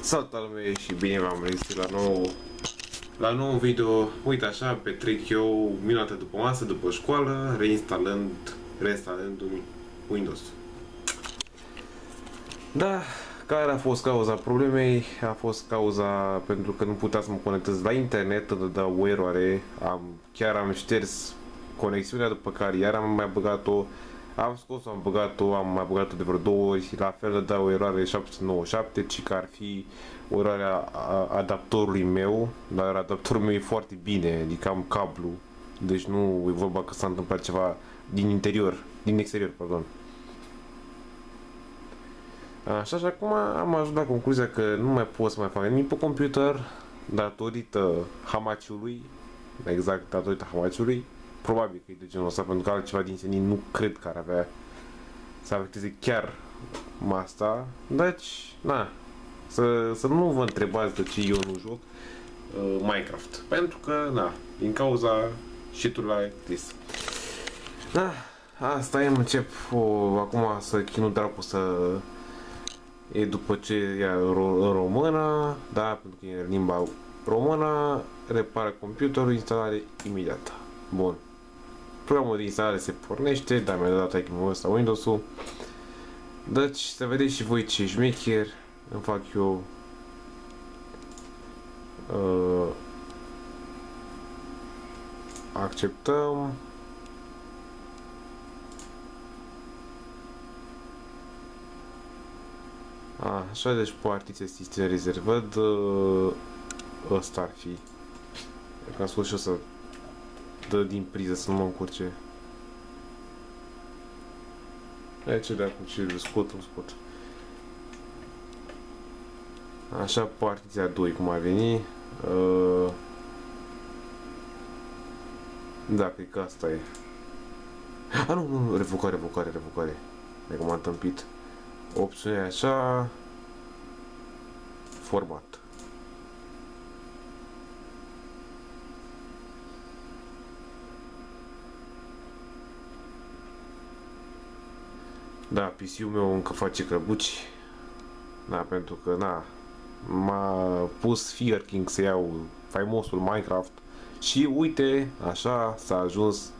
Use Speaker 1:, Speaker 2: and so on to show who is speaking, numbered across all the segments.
Speaker 1: Salutare lume și bine v-am regăsit la nou la nou video. Uite așa, petrec eu minute după masă, după școală, reinstalând, reinstalând Windows. Da, care a fost cauza problemei? A fost cauza pentru că nu putea să mă conectez la internet, îmi dă o eroare. Am, chiar am șters conexiunea după care iar am mai băgat-o am scos-o, am băgat-o, am mai băgat-o de vreo două ori, la fel da o eroare 797, ci că ar fi o eroare a adaptorului meu, dar adaptorul meu e foarte bine, adică am cablu, deci nu e vorba că s-a întâmplat ceva din interior, din exterior, pardon. Așa și acum am ajuns la concluzia că nu mai pot să mai fac nimic pe computer datorită hamaciului, exact datorită hamaciului, Probabil că e de genul ăsta, pentru că altceva din senin nu cred că ar avea să afecteze chiar asta. Deci, na, să, să nu vă întrebați de ce eu nu joc uh, Minecraft. Pentru că, na, din cauza shit-ului la this. Da, asta e, încep o, acum să chinu dracu să e după ce e în română, da, pentru că e în limba română, repară computerul, instalare imediată. Bun programul de instalare se pornește, dar mi-a dat icon ăsta Windows-ul. Deci, să vedeți și voi ce șmecher îmi fac eu uh, acceptăm A, așa, deci partiția sistem rezervat uh, ăsta ar fi. Ca să și o să dă din priză să nu mă încurce. Aici de acum ce scot, îl scot. Așa, partiția 2 cum a venit. Uh... Da, cred că asta e. A, nu, nu, nu, revocare, revocare, revocare. Dacă m-am tâmpit. Opțiunea așa. Format. Da, PC-ul meu încă face căbuci. Da, pentru că, na, m-a pus Fear King să iau faimosul Minecraft și uite, așa s-a ajuns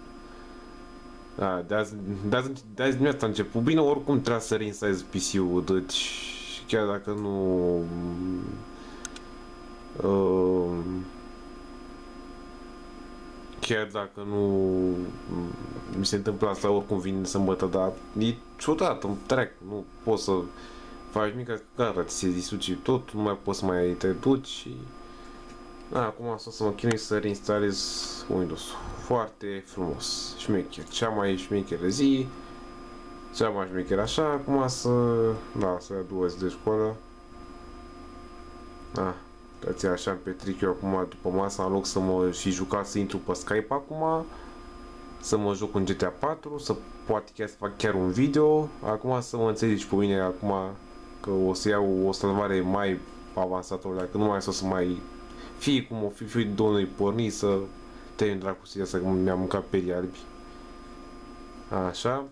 Speaker 1: da, de azi, de azi, de azi dimineața a început. Bine, oricum trebuie să reinstalez PC-ul, deci chiar dacă nu uh, chiar dacă nu mi se întâmplă asta oricum vin sâmbătă, dar e ciudat, îmi trec, nu poți să faci mică, gata, ți se disuci tot, nu mai poți să mai te duci și... Da, acum o să mă chinui să reinstalez Windows. Foarte frumos, șmecher, cea mai șmecheră zi, cea mai șmecheră așa, acum să, da, să ia două zi de școală. Da, Dați așa petric eu acum după masa în loc să mă și juca să intru pe Skype acum să mă joc în GTA 4, să poate chiar să fac chiar un video, acum să mă înțelegi pe mine acum că o să iau o salvare mai avansată, dacă nu mai o să mai fie cum o fi, fi domnului porni să termin dracu să că mi-am mâncat perii albi. Așa.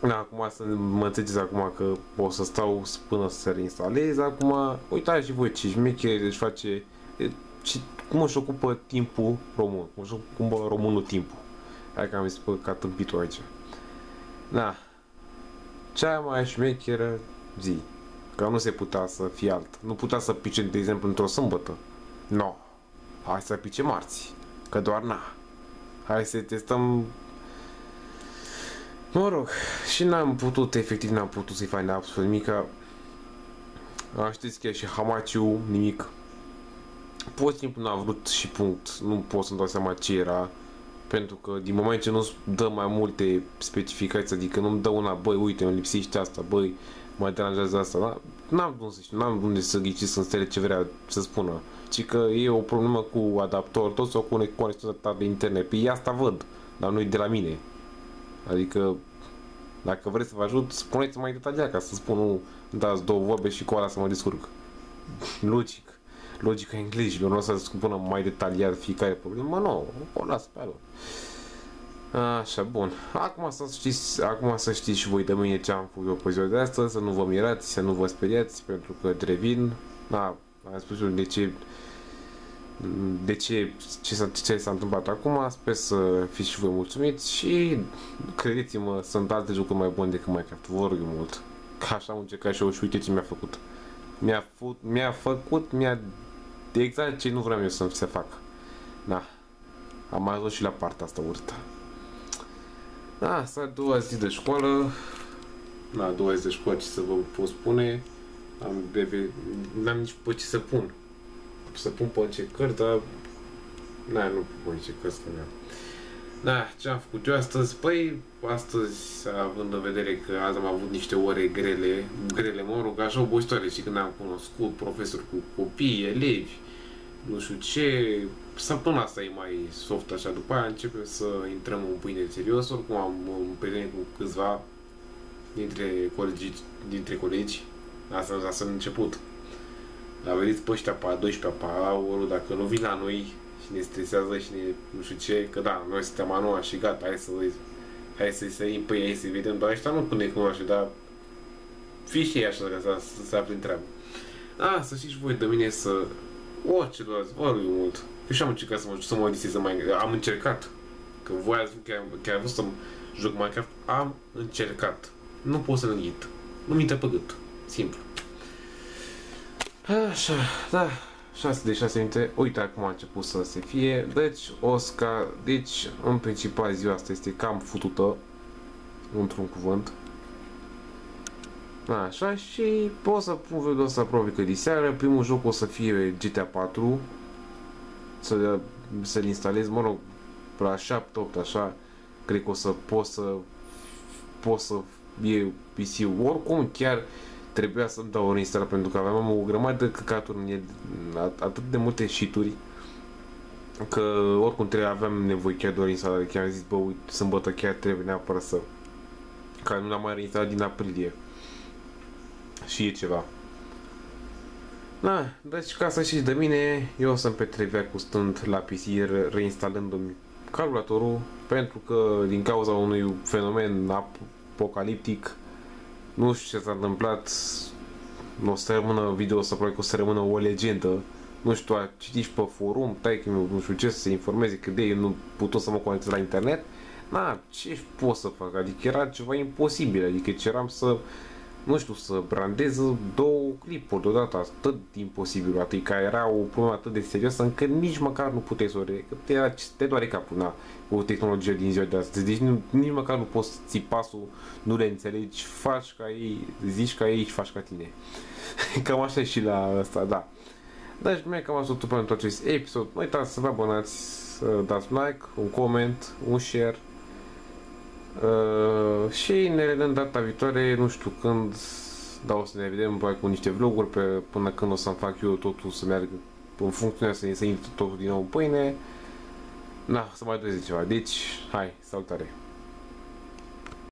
Speaker 1: Da, acum să mă înțelegeți acum că o să stau până să se reinstaleze acum. Uitați și voi ce șmecher deci face ce, cum își ocupă timpul român, cum își ocupă românul timpul. Hai că am zis că a tâmpit aici. Da. Cea mai șmecheră zi. Că nu se putea să fie alt. Nu putea să pice, de exemplu, într-o sâmbătă. No. Hai să pice marți. Că doar na. Hai să testăm Mă rog, și n-am putut, efectiv n-am putut să-i fac absolut nimic. Știți că și Hamaciu, nimic. Pur și simplu n-a vrut și punct. Nu pot să-mi dau seama ce era. Pentru că din moment ce nu dă mai multe specificații, adică nu-mi dă una, băi, uite, îmi lipsește asta, băi, mă deranjează asta, da? N-am unde să știu, n-am unde să ghici să înțeleg ce vrea să spună. Ci că e o problemă cu adaptor, tot sau cu conexiunea de internet. Păi asta văd, dar nu de la mine. Adică, dacă vreți să vă ajut, spuneți mai detaliat ca să spun, nu dați două vorbe și cu ala să mă descurc. Logic. Logica englezilor, nu o să spună mai detaliat fiecare problemă, nu, o las pe alor. Așa, bun. Acum să știți, acum să știți și voi de mine ce am făcut eu pe ziua de astăzi, să nu vă mirați, să nu vă speriați, pentru că revin. Da, am spus eu de ce de ce, ce, s-a, ce s-a întâmplat acum, sper să fiți și voi mulțumiți și credeți-mă, sunt alte jocuri mai bune decât Minecraft, vă rog mult. Ca așa am încercat și eu și uite ce mi-a făcut. Mi-a, făcut, mi-a făcut, mi-a exact ce nu vreau eu să se facă. Da. Am ajuns și la partea asta urtă. Da, asta a doua zi de școală. Da, a doua zi de școală, ce să vă pot spune. Am bebe... N-am nici pe ce să pun. Să pun pe încercări, dar... Da, nu pun pe încercări să mea. Da, ce am făcut eu astăzi? Păi, astăzi, având în vedere că azi am avut niște ore grele, grele, mă rog, așa obositoare și când am cunoscut profesori cu copii, elevi, nu știu ce, săptămâna asta e mai soft așa, după aia începem să intrăm în pâine serios, oricum am împrietenit cu câțiva dintre colegi, dintre colegi, asta, asta în început. Dar vedeți pe ăștia pe a 12 pe a ori, dacă nu vin la noi și ne stresează și ne, nu știu ce, că da, noi suntem a noua și gata, hai să hai să-i sărim pe ei, să vedem, dar ăștia nu pune cunoaște, dar fiți și ei așa, ca să, să se afle în treabă. Da, să știți voi de mine să orice luați, vă rog mult. Eu și am încercat să mă, să mă să mai... Am încercat. Că voi ați chiar, chiar vrut să joc Minecraft. Am încercat. Nu pot să-l înghit. Nu mi pe gât. Simplu. Așa, da. 6 de 6 minute. Uite acum a început să se fie. Deci, Oscar, deci, în principal ziua asta este cam futută. Într-un cuvânt. Așa, și pot să pun video ăsta probabil că diseară. Primul joc o să fie GTA 4. Să, să-l instalez, mă rog, la 7-8 așa. Cred că o să pot să pot să e PC-ul. Oricum, chiar trebuia să dau o instalare pentru că aveam o grămadă de căcaturi, atât de multe shituri că oricum trebuie, aveam nevoie chiar de o instalare. Chiar am zis, bă, uite, sâmbătă chiar trebuie neapărat să... Că nu l-am mai reinstalat din aprilie și e ceva. Da, deci ca să știți de mine, eu sunt pe trei cu stând la PC reinstalându-mi calculatorul pentru că din cauza unui fenomen apocaliptic nu știu ce s-a întâmplat nu o să rămână video să probabil că o să rămână o legendă nu știu, a citit pe forum, tai că nu știu ce să se informeze că de ei nu putut să mă conectez la internet na, ce pot să fac? Adică era ceva imposibil, adică ceram să nu știu, să brandeză două clipuri deodată, atât imposibil, atât că era o problemă atât de serioasă încât nici măcar nu puteai să o re... te, te doare capul, na, cu tehnologia din ziua de astăzi, deci nu, nici măcar nu poți ții pasul, nu le înțelegi, faci ca ei, zici ca ei și faci ca tine. cam așa e și la asta, da. Deci, mi cam asta tot pentru acest episod. Nu uitați să vă abonați, să dați like, un coment, un share Uh, și ne vedem data viitoare, nu știu când, dar o să ne vedem probabil cu niște vloguri pe, până când o să-mi fac eu totul să meargă în funcțiune, să, să intru totul din nou în pâine. Na, să mai duze ceva. Deci, hai, salutare!